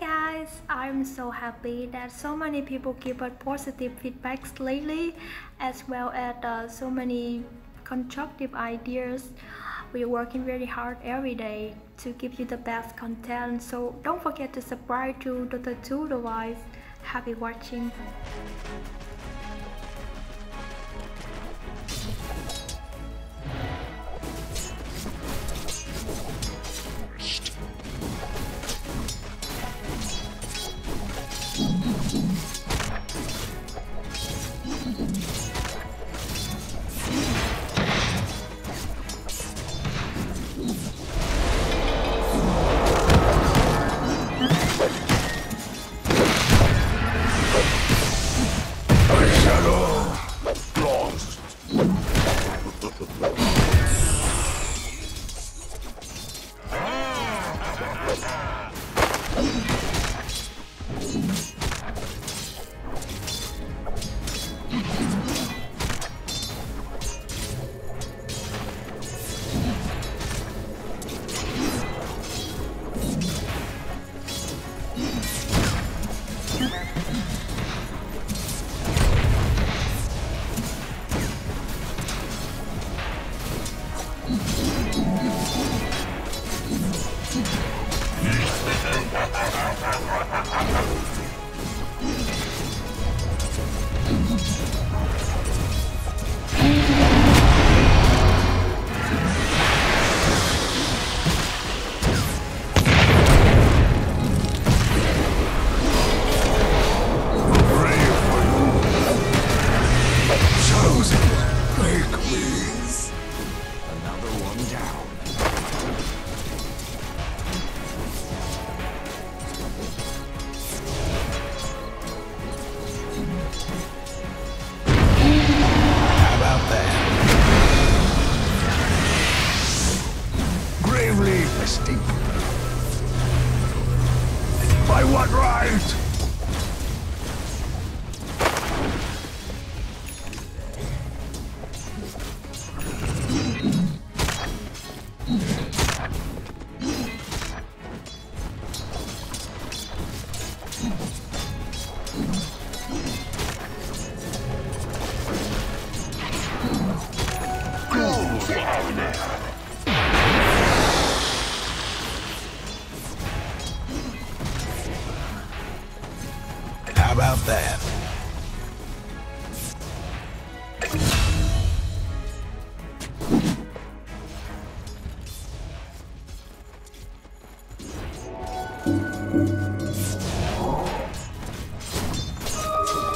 guys, I'm so happy that so many people give us positive feedbacks lately as well as uh, so many constructive ideas. We're working very hard every day to give you the best content so don't forget to subscribe to Dota 2 Divine. Happy watching.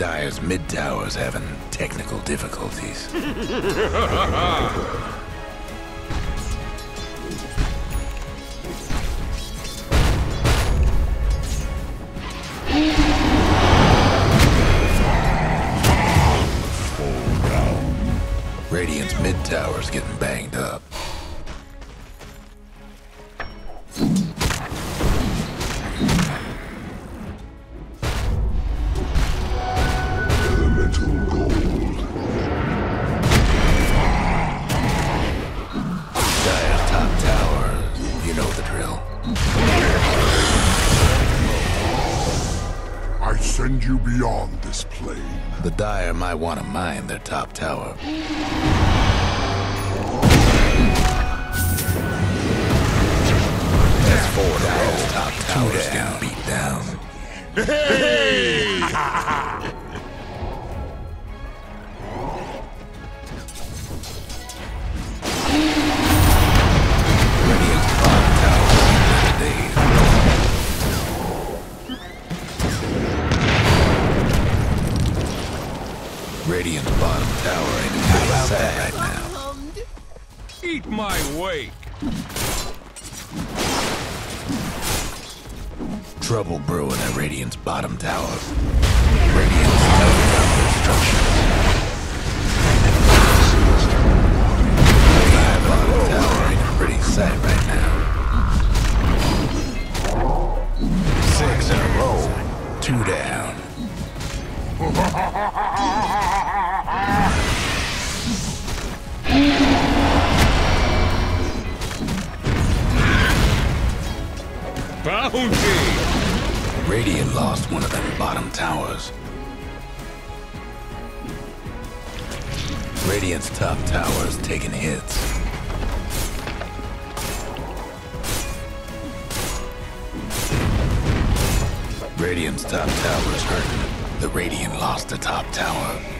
Dire's mid tower's having technical difficulties. Radiant's mid tower's getting banged The Dire might want to mine their top tower. That's four Dire's top tower's getting beat down. Radiant's bottom tower ain't sad right now. Eat my wake. Trouble brewing at Radiant's bottom tower. Radiant's tower destruction. Bottom tower ain't pretty sad right now. Six in a row. Two down. Bounty! Radiant lost one of them bottom towers. Radiant's top tower is taking hits. Radiant's top tower is hurting. The Radiant lost the top tower.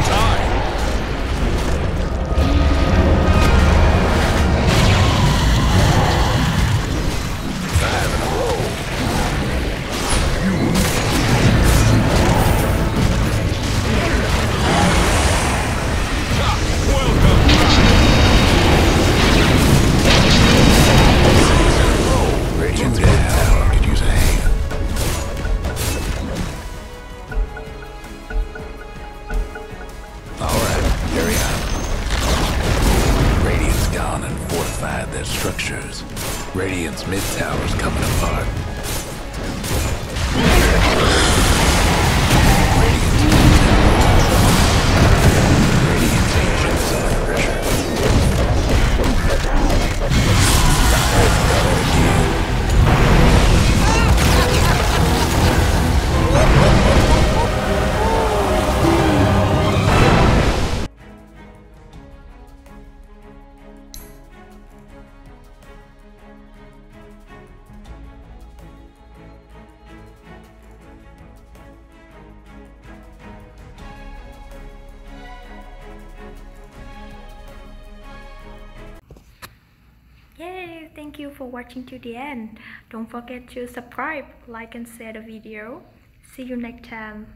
time. their structures. Radiant's mid tower's coming apart. Thank you for watching to the end. Don't forget to subscribe, like and share the video. See you next time.